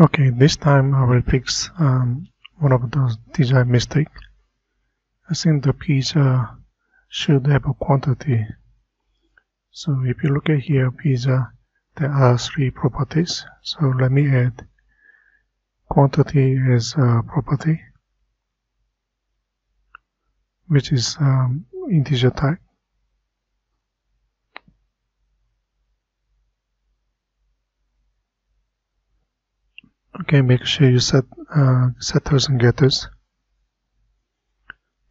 Okay, this time I will fix um, one of those design mistake. I think the pizza should have a quantity. So if you look at here, pizza, there are three properties. So let me add quantity as a property, which is um, integer type. Okay, make sure you set uh, setters and getters.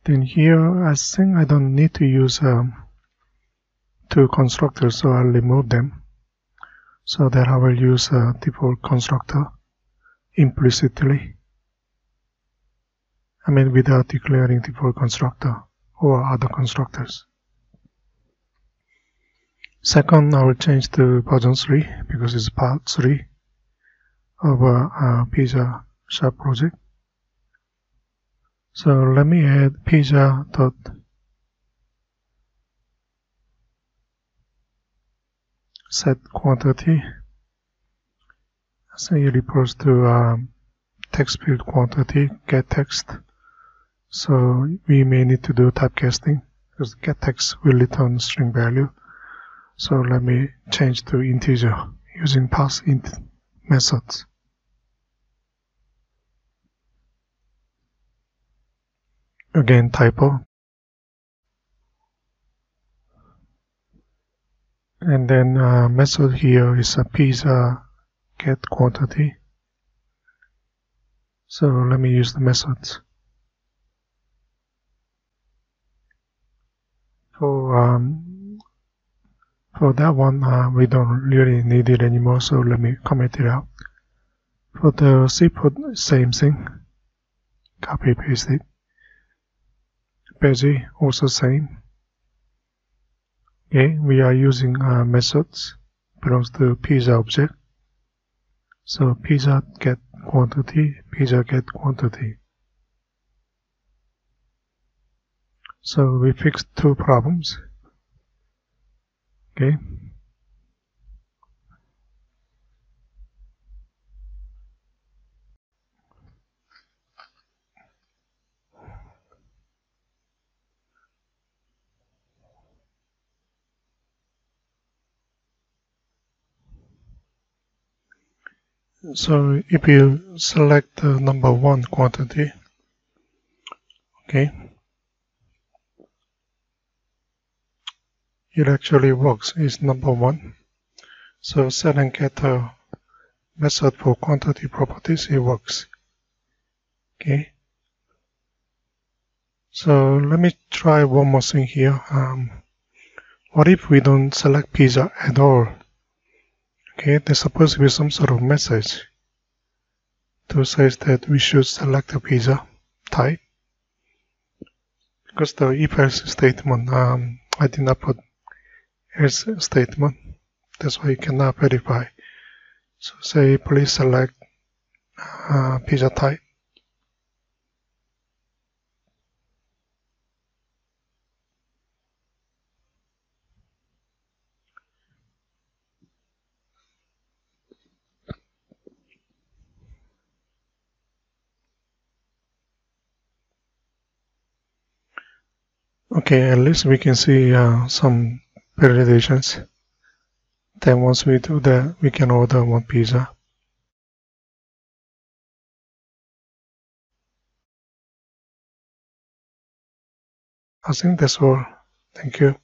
Then here, I think I don't need to use um, two constructors, so I'll remove them. So that I will use a default constructor implicitly. I mean without declaring default constructor or other constructors. Second, I will change to version 3 because it's part 3 of a, a pizza shop project. So let me add pizza dot set quantity. So it refers to um, text field quantity get text. So we may need to do typecasting because get text will return string value. So let me change to integer using parseInt methods. Again typo and then uh, method here is a pizza get quantity. So let me use the methods. For um, for that one uh, we don't really need it anymore so let me comment it out. For the cput same thing. Copy paste it Busy also same. Okay, we are using uh, methods belongs to pizza object. So pizza get quantity, pizza get quantity. So we fixed two problems. Okay. So if you select the number one quantity, okay, it actually works, it's number one. So set and getter method for quantity properties, it works. Okay. So let me try one more thing here. Um, what if we don't select pizza at all? Okay, there's supposed to be some sort of message to say that we should select a pizza type. Because the if else statement um, I did not put else statement. That's why you cannot verify. So say please select uh, pizza type Okay, at least we can see uh, some validations. Then once we do that, we can order one pizza. I think that's all. Thank you.